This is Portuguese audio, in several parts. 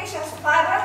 Christians 5,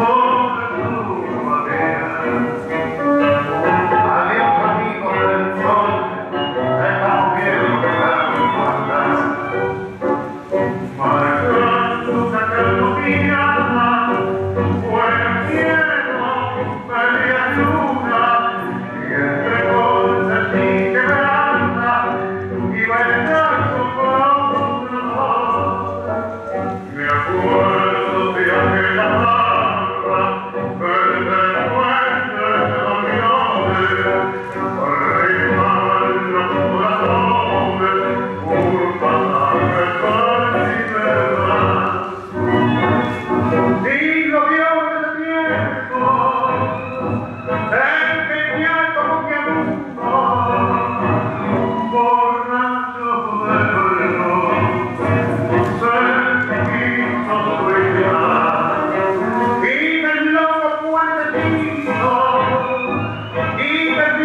Oh.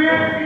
Spirit